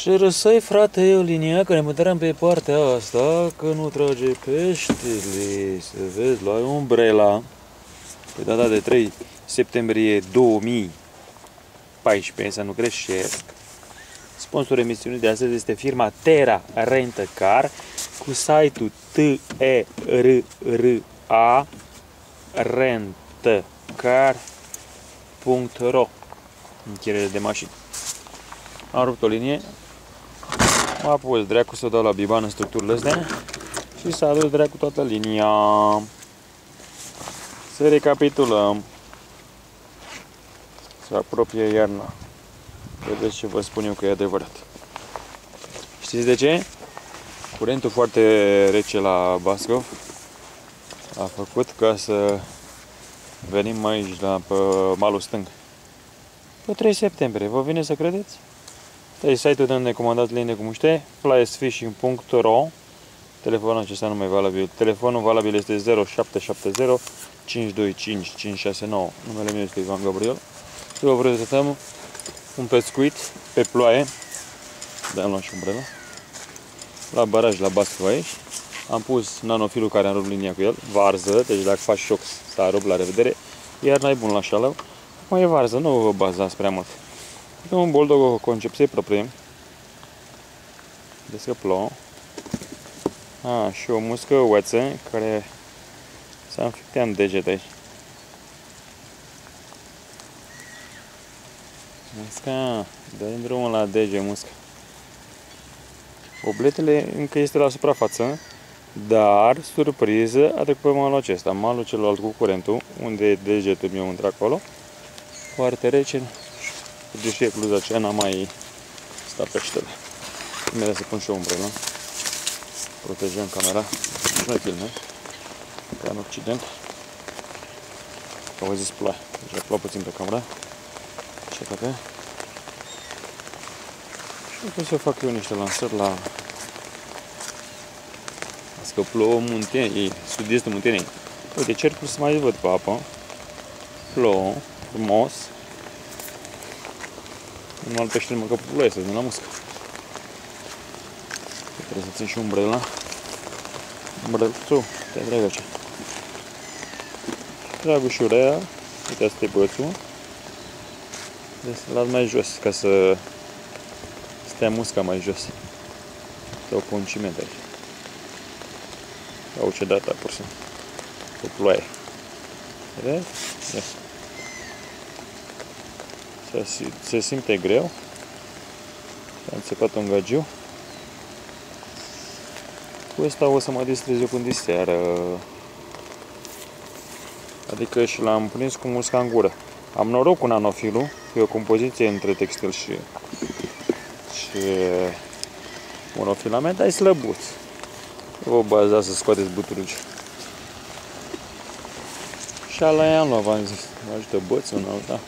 Și răsai, frate, eu linia, că ne mutăm pe partea asta, că nu trage peștele. Să vezi, luai umbrela pe data de 3 septembrie 2014, să nu greșesc. Sponsorul emisiunii de astăzi este firma Terra Rent Car cu site-ul t e r r a rentcar.ro Închiriere de mașini. Am rupt o linie, m-a pus dracu să dau la biban în structurile astea și s-a dus dracu toată linia. Să recapitulăm. Se apropie iarna. Vedeți ce vă spun eu că e adevărat. Știți de ce? Curentul foarte rece la Bascov a făcut ca să venim aici la pe malul stâng. Pe 3 septembrie, vă vine să credeți? Este site-ul de unde comandați linie cu muște, flyesfishing.ro Telefonul acesta nu mai valabil. Telefonul valabil este 0770 525 569. Numele meu este Ivan Gabriel. Și vă prezentăm un pescuit pe ploaie. Da, am luat și umbrela. La baraj, la Bascu aici. Am pus nanofilul care am rupt linia cu el. Varză, deci dacă faci șoc, s-a rupt la revedere. Iar n-ai bun la șală. Mai e varză, nu vă bazați prea mult. E un bulldog cu concepție proprie. Vedeți că plouă. A, și o muscă oață care s-a înfiptea în deget aici. Musca, dă drumul la dege, musca. Obletele încă este la suprafață, dar, surpriză, a trecut pe malul acesta, malul celălalt cu curentul, unde e degetul meu într-acolo. Foarte rece, deși e bluza aceea, n-am mai stat peștele. Imediat să pun și o umbrelă. Protejăm camera și noi filme. Ca în Occident. Au zis ploaie. Deci plouă puțin pe camera. Ce toate. Și o să fac eu niște lansări la Asta că plouă munteni, sud-estul muntenei. Uite, cercul să mai văd pe apă. Plouă, frumos. Nu al peștele mă că plouă să nu la muscă. Trebuie să țin și umbrela. Umbrelțul, te dragă ce. Dragușurea, uite asta e bățul. Deci las mai jos ca să stea musca mai jos. Sau pun ciment aici. Au ce data pur și simplu. Cu ploaie. Vedeți? Yes. Se, se simte greu. Am înțepat un gagiu. Cu ăsta o să mă distrez eu până de seară. Adică și l-am prins cu musca în gură. Am noroc cu nanofilul, că e o compoziție între textil și, și monofilament, dar e slăbuț. O baza să scoateți buturugi. Și ala i-am luat, v-am zis. Mă ajută bățul în alta.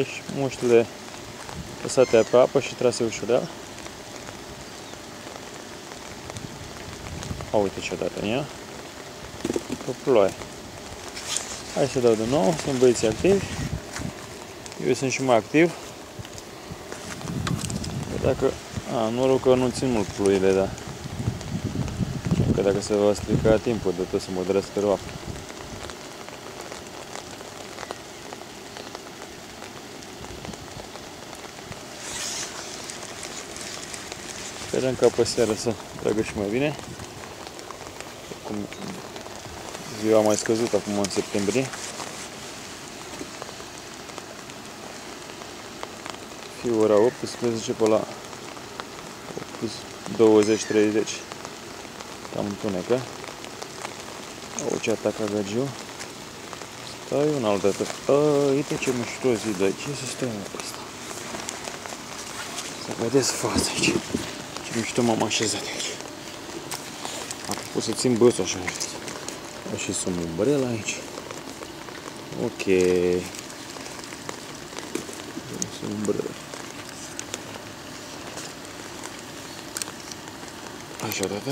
Deci muștile lăsate pe apă și trase ușurel. A, uite ce dată în ea. Cu ploaie. Hai să dau din nou, sunt băieții activi. Eu sunt și mai activ. Dacă... A, noroc că nu țin mult ploile, da. Că dacă se va strica timpul de tot să mă drăscă pe apă. Sperăm ca pe seară să tragă și mai bine. Acum ziua a mai scăzut acum în septembrie. Fi ora 18 pe la 20-30. Cam întunecă. O ce ataca gagiu. Stai un alt dată. Uite ce muștos zi de aici. să stai pe ăsta? Să vedeți fața aici. Și mișto m-am așezat aici. Am pus să țin băsul așa. O și sunt umbrela aici. Ok. Sunt umbrela. Așa, tata.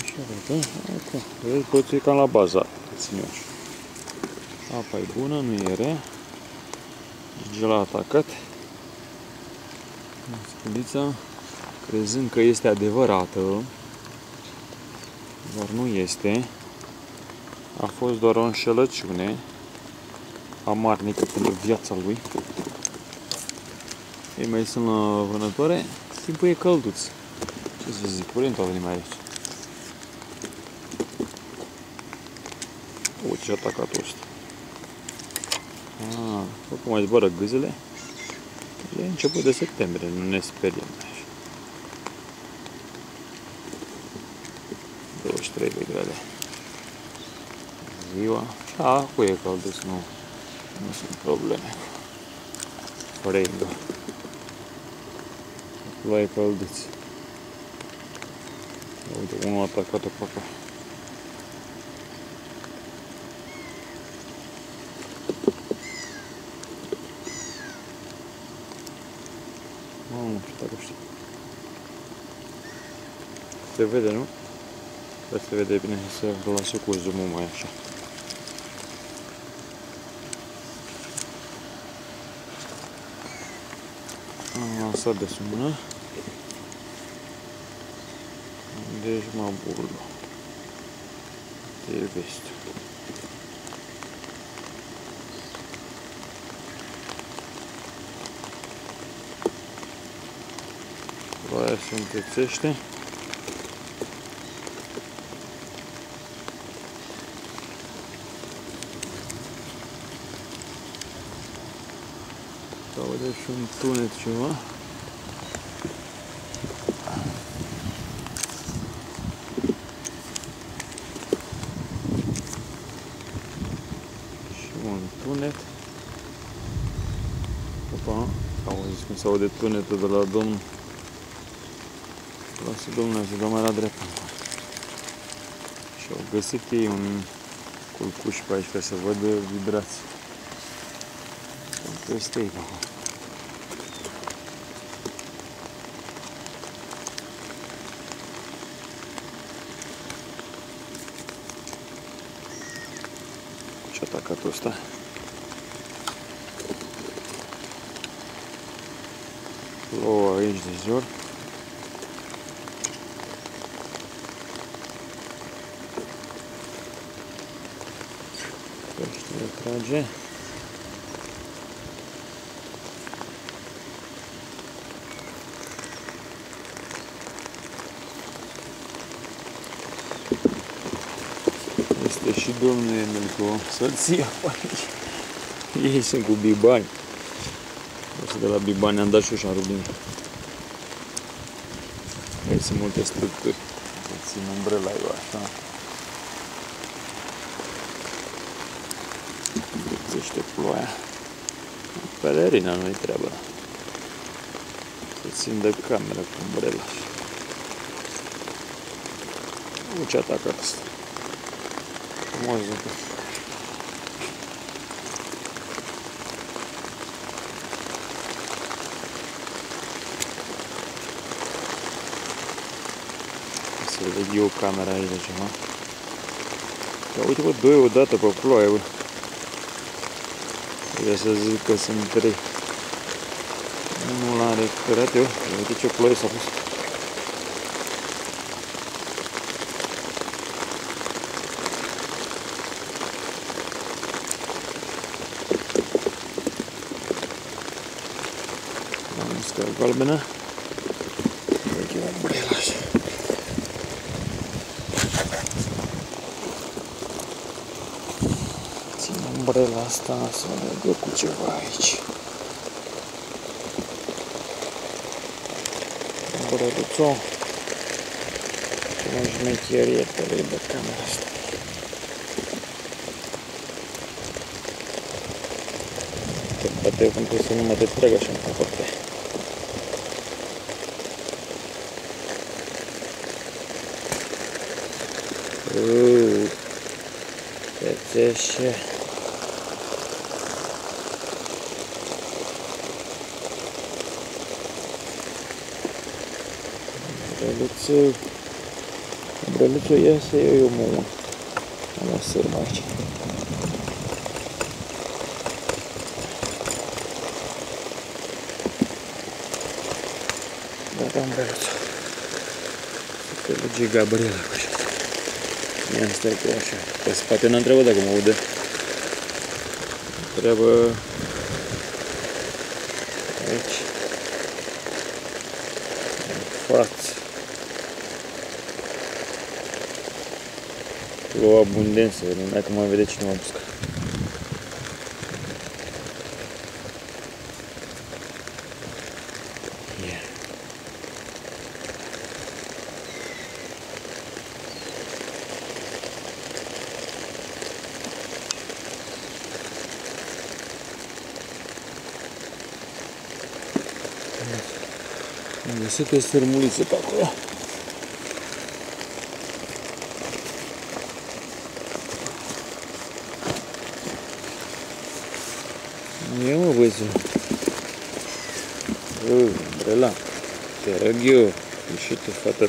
Așa, tata. Ok. Vezi, poți fi cam la baza. Ține-o așa. Apa e bună, nu e rea. Gigi l-a atacat. Sculița, crezând că este adevărată, dar nu este. A fost doar o înșelăciune amarnică pentru viața lui. Ei mai sunt la vânătoare, timpul e călduț. Ce să zic, curentul a venit mai aici. Uite ce atacatul ăsta. Ah, cum mai zboară gâzele. E început de septembrie, nu ne speriem. 23 de grade. Ziua. Și acum e călduț, nu, nu sunt probleme. Fregă. Acolo e călduț. Uite, unul a atacat-o pe acolo. Mamă, ce tare știu. Se vede, nu? Dar se vede bine să lasă cu zoom mai așa. Am lansat de sumână. Deci mă burlo. Te iubești. Ploaia se întețește. Aude și un tunet ceva. Și un tunet. Opa, auzi cum se aude tunetul de la domnul. Lasă domnul să dă mai la dreapta. Și au găsit ei un culcuș pe aici ca să văd vibrații. Peste ei, acolo. Ce atacatul ăsta? Plouă aici de jur. Peștele trage. Este și domnul Emil cu soția pe aici. Ei sunt cu bibani. O să de la bibani am dat și ușa rubin. Aici sunt multe structuri. Țin umbrela eu așa. Lipsește ploaia. Pelerina nu-i treabă. Să țin de cameră cu umbrela. Uite ce atacat asta. Frumos de tot. Să văd eu camera aici de ceva. Dar uite bă, doi odată pe ploaie, bă. Trebuie să zic că sunt trei. Unul l-am recuperat eu. Uite ce ploaie s-a pus. Am uscat galbenă. Uite umbrela așa. Țin umbrela asta să merg cu ceva aici. Umbreluțo. Ce șmecherie pe lui de camera asta. Că poate eu pentru să nu mă distrag așa în parte. Uuu, pețește. Reluțul. Brăluțul iese, eu, eu mă un. Am o sârmă aici. Gata, am brăluțul. Se luge Gabriela cu așa. Ia stai cu așa. Pe spate n-am întrebat dacă mă aude. Treabă aici. În față. O abundență, numai că mai vede cine m-a Am găsit o sărmuliță pe acolo. Ia mă băiețul. Bă, Brela, te rog eu, ieși tu fata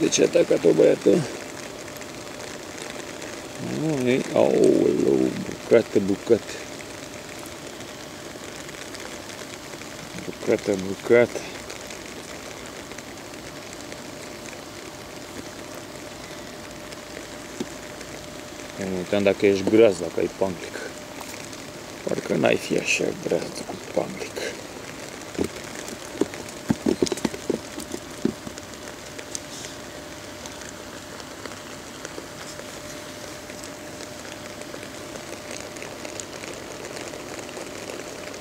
de treabă. Așa da. De ce a atacat-o băiatul? Nu, ei, aoleu, bucată, bucată. Bucată, bucată. Eu mă uitam dacă ești gras, dacă ai panglic. Parcă n-ai fi așa gras cu panglic.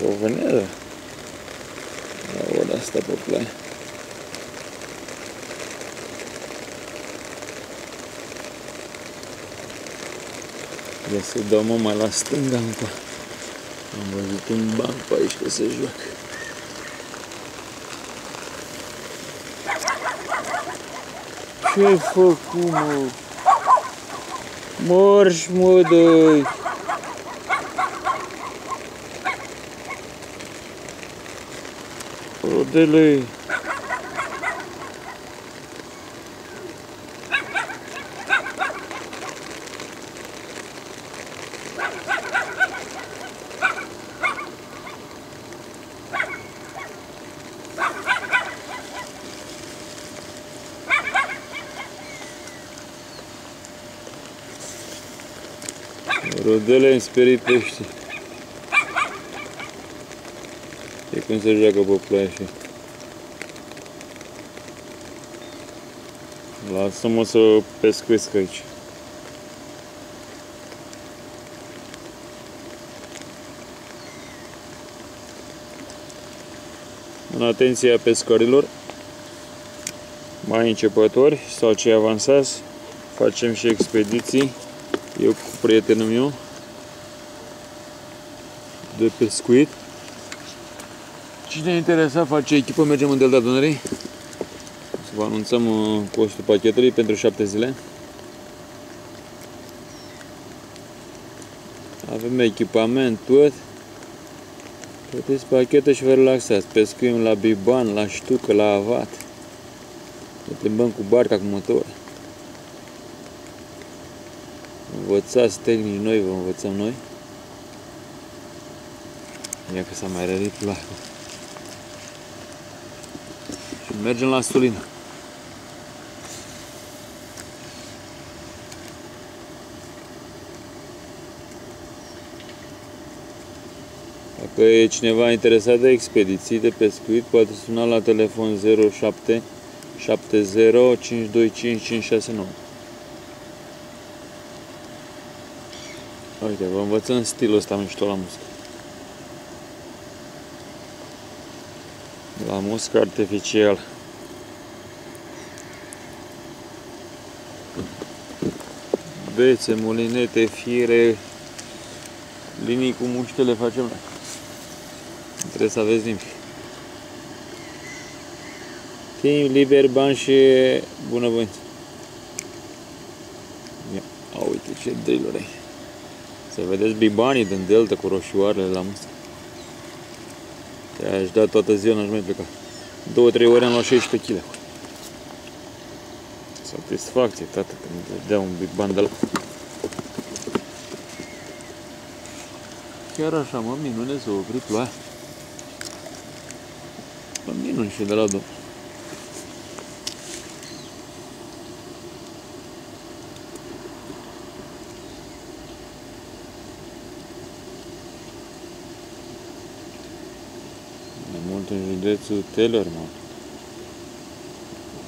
O venedă. Aolea asta pe plaie. Ia să dau mă mai la stânga încă. Am văzut un banc pe aici că se joacă. Ce-ai făcut, mă? Morși, mă, doi! Rodele! Rodele îmi sperii pește. E când se joacă pe plaie Lasă-mă să pescuiesc aici. În atenția pescarilor, mai începători sau cei avansați, facem și expediții. Eu cu prietenul meu de pescuit. Cine e interesat face echipă, mergem în Delta Dunării. Să vă anunțăm uh, costul pachetului pentru 7 zile. Avem echipament, tot. Plătiți pachete și vă relaxați. Pescuim la biban, la ștucă, la avat. Ne plimbăm cu barca, cu motor. Învățați tehnici noi, vă învățăm noi. Ia că s-a mai rărit placul. Și mergem la Stulină. Dacă e cineva interesat de expediții de pescuit, poate suna la telefon 07 70 525 569. Uite, vă învățăm stilul ăsta mișto la muscă. La muscă artificial. Bețe, mulinete, fiere, linii cu muștele facem noi. Nu trebuie să aveți nimic. Timp liber, bani și bunăvoință. Ia, a, uite ce drill ai. Să vedeți bibanii din delta cu roșioarele la musă. Te-aș da toată ziua, n-aș mai pleca. Două, trei ore am luat 16 kg. Satisfacție, tată, când dea un biban de la... Chiar așa, mă, minune, s-a oprit ploaia. Mă, minuni și de la Domnul. Mai mult în județul Tellerman.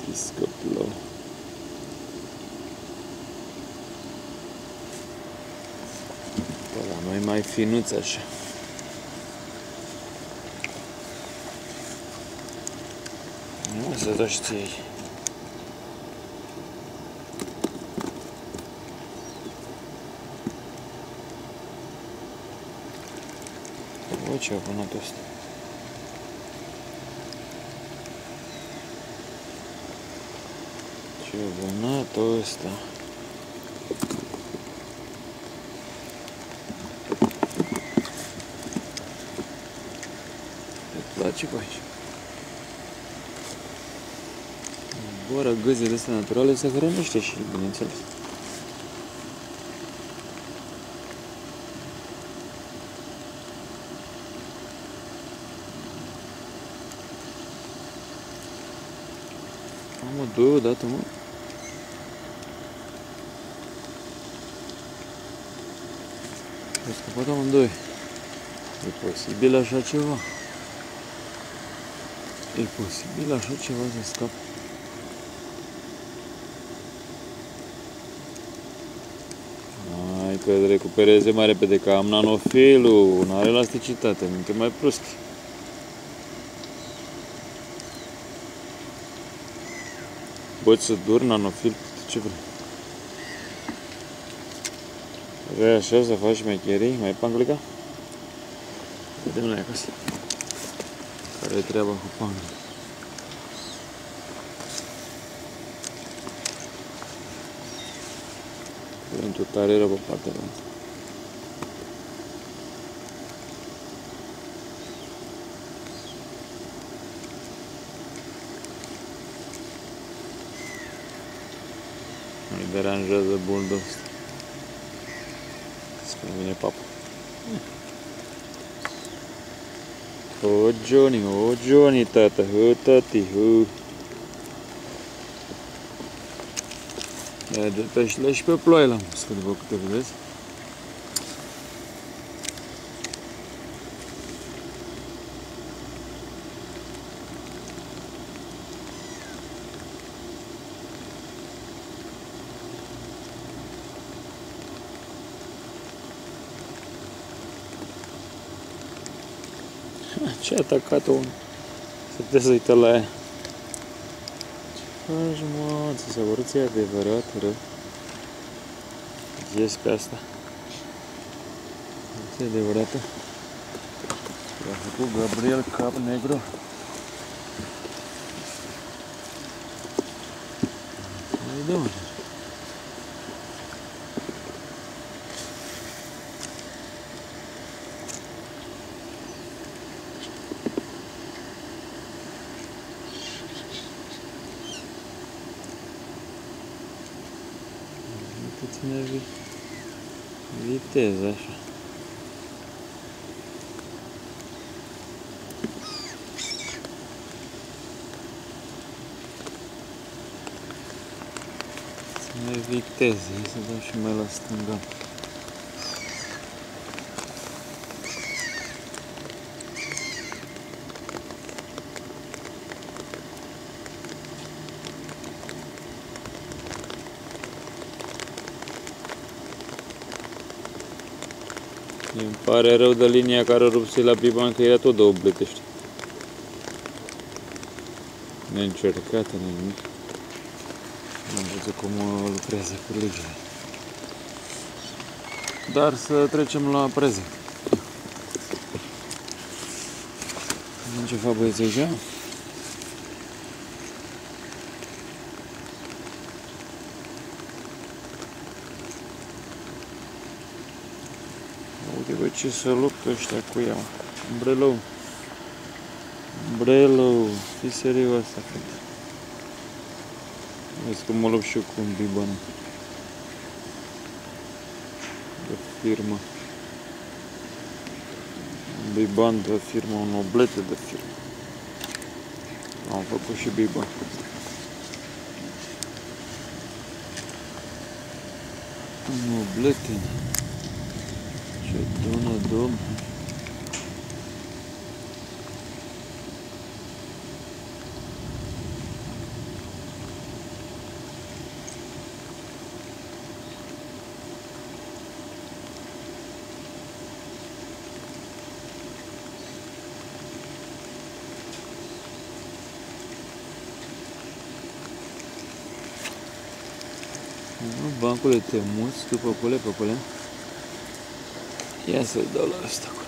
Piscă plouă. Pe la noi mai finuț așa. Nu să tot știi. O, ce a vânat ăsta? Ce vânat ăsta? Îți place pe aici? Zboară găzile astea naturale se hrănește și, bineînțeles. Mamă, două odată, mă. Au scăpat amândoi. E posibil așa ceva. E posibil așa ceva să scap. Hai că recupereze mai repede, că am nanofilul, nu are elasticitate, minte mai prost. Poți să dur nanofil, ce vrei. Vrei așa să faci șmecherii, mai panglica? Vedem noi acasă. Care e treaba cu panglica? Vântul tare rău pe partea ta. Nu-i deranjează buldul ăsta. Spune vine papa. O, Johnny, o, Johnny, tată, hă, tati, hă. Merge peștele și pe ploaie la muscă, după câte vedeți. Ce a atacat-o un? Să puteți să uită la ea. Ce faci, mă? Ți s-a părut ție adevărat rău? Jesca asta. Este adevărată. L-a făcut Gabriel Cap Negru. Hai, domnule. Viteză așa. Ține viteză, hai să dau și mai la stânga. Îmi pare rău de linia care rupse la Biban că era tot două bletești. Neîncercată, nimic. Am văzut cum lucrează cu legile. Dar să trecem la prezent. Vedem ce fac băieții aici. Ce să luptă ăștia cu ea. Umbrelou. Umbrelou. Fii serios, fete. Vezi că mă lupt și eu cu un biban de firmă. Un biban de firmă, un oblete de firmă. Am făcut și biban. Un oblete. Dono do. No banco ele tem muitos que procura, procura. É Ia să-l dau la ăsta acolo.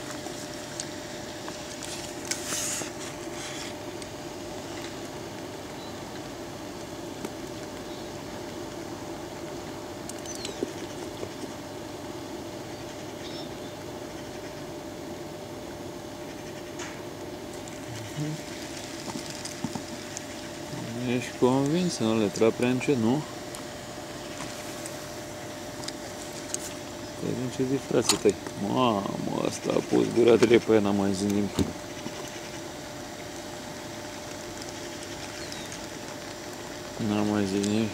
Ești convins să nu le trag prea încet, nu? Vedem ce zic frații tăi. Mamă, asta a pus gura de pe ea, n-am mai zis nimic. N-am mai zis nimic.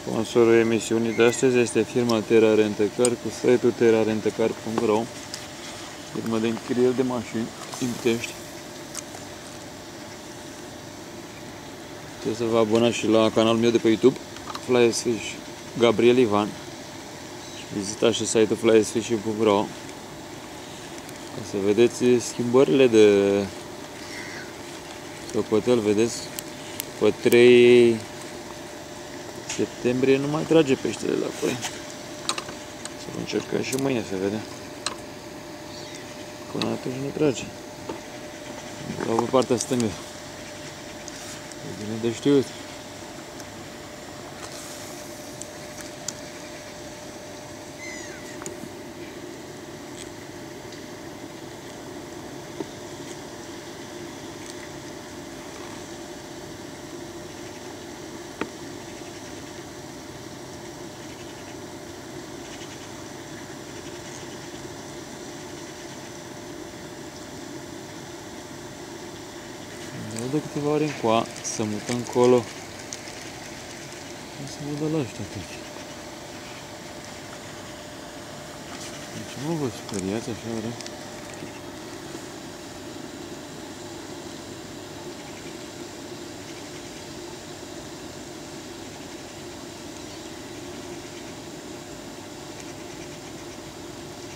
Sponsorul emisiunii de astăzi este firma Terra Rentecar cu site-ul terrarentecar.ro firmă de închiriere de mașini din Pitești. Trebuie să vă abonați și la canalul meu de pe YouTube, Flyesfish Gabriel Ivan. Și vizitați și site-ul flyesfish.ro ca să vedeți schimbările de socotel, vedeți? Pe 3 septembrie nu mai trage peștele la păi. Să încercăm și mâine să vedem. Până atunci ne trage. Sau pe partea stângă. E bine de știut. Vreau de câteva ori încoa, să mută încolo. O să văd la ăștia atunci. Deci mă vă speriați așa, rău?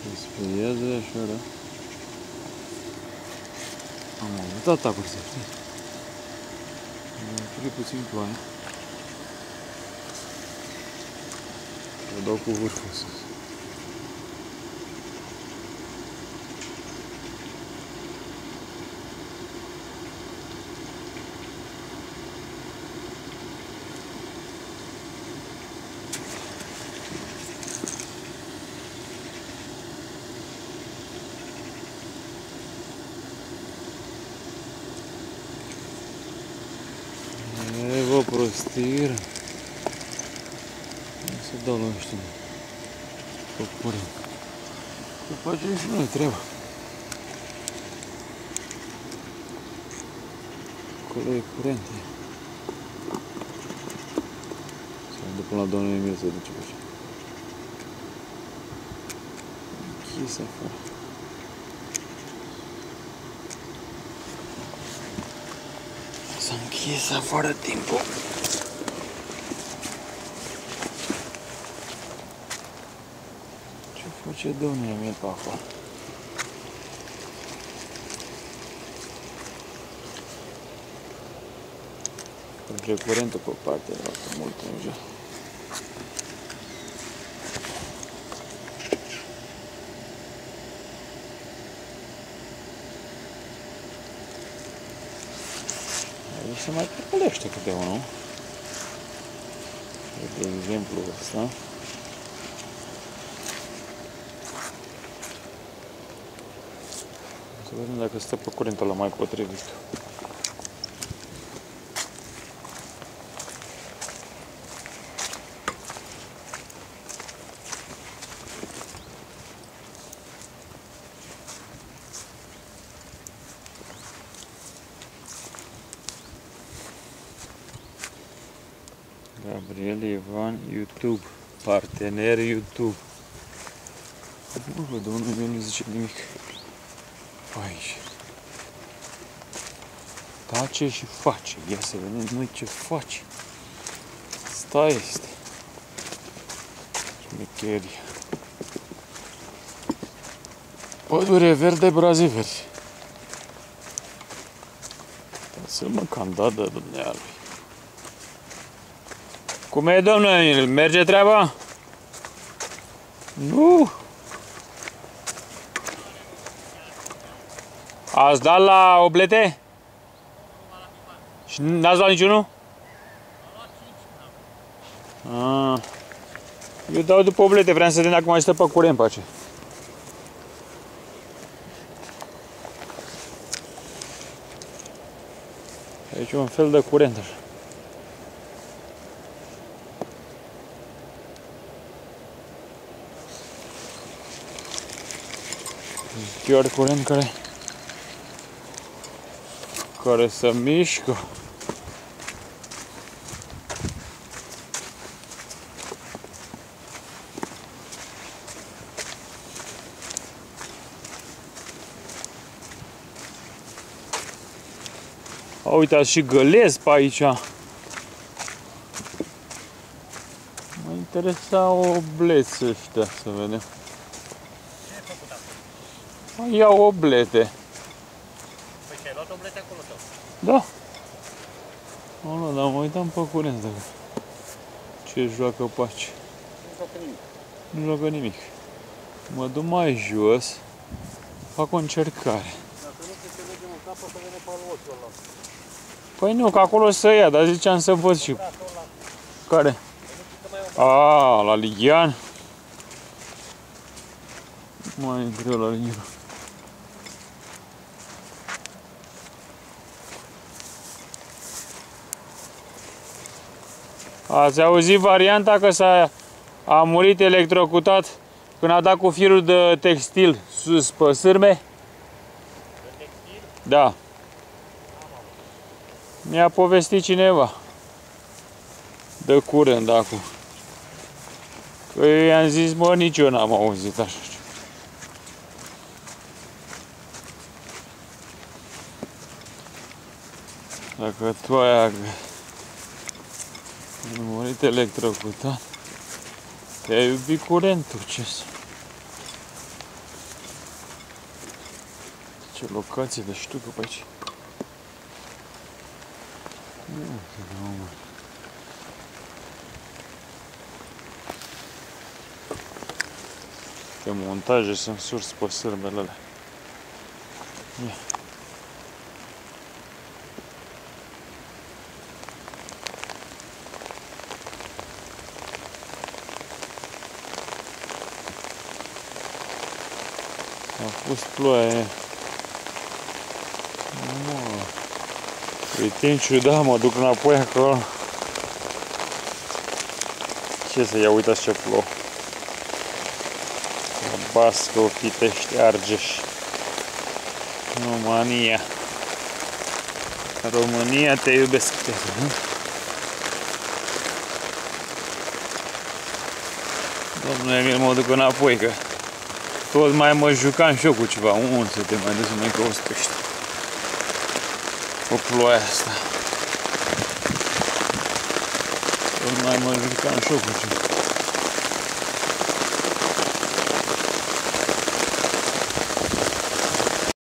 Se speriază așa, rău? Am avut atacuri, să știți. Am oprit puțin ploaie. O dau cu vârful sus. E, vă prostir. O să dau la ăștia. Păpuri. Să facem și noi treaba. Acolo e curent. Să de până la doamne Emil să duce pe așa. Închis afară. S-a închis afară timpul. Ce face domnul Emil pe acolo? Merge curentul pe partea asta mult în jos. Aici se mai pălește câte unul. De exemplu ăsta. Să vedem dacă stă pe curentul la mai potrivit. Gabriel Ivan YouTube, partener YouTube. Nu văd, unul nu zice nimic. Aici. Tace și face. Ia să vedem noi ce face. Asta este. Șmecherie. Pădure verde, braze verzi. Să mă cam da de dumnealui. Cum e, domnule Merge treaba? Nu! Ați dat la oblete? Și n-ați luat niciunul? Ah. Eu dau după oblete, vreau să vedem dacă mai stă pe curent pe aceea. Aici e un fel de curent așa. Chiar curent care care se mișcă. A, uitați și gălezi pe aici. Mă interesa obleți ăștia, să vedem. Iau oblete. Păi ce, ai luat oblete acolo tău? Da. Nu, nu, dar mă uitam pe curent dacă ce joacă pe aici. Nu joacă nimic. Nu joacă nimic. Mă duc mai jos, fac o încercare. Dacă nu te se mergem în capă, să vedem pe ochiul ăla. Păi nu, că acolo să ia, dar ziceam să văd și Brațul ăla. care. Că mai A, la Ligian. Mai e greu la Ligian. Ați auzit varianta că s-a a murit electrocutat când a dat cu firul de textil sus pe sârme? Da. Mi-a povestit cineva. De curând acum. Că eu i-am zis, mă, nici eu n-am auzit așa ceva. Dacă tu ai ag- ai murit electrocutat, te-ai iubit curentul, ce să... Ce locație de ștucă pe aici. Nu, nu, mă. Pe montaje sunt surs pe sârbele alea. Ia. A fost ploaie. Mă. E timp ciudat, mă duc înapoi acolo. Ce să ia, uitați ce plouă. Bască, Pitești, Argeș, România. România, te iubesc pe nu? Domnule Emil, mă duc înapoi, că tot mai mă jucam și eu cu ceva. Unde să te mai duci să mai cauți pește? Cu ploaia asta. Tot mai mă jucam și eu cu ceva.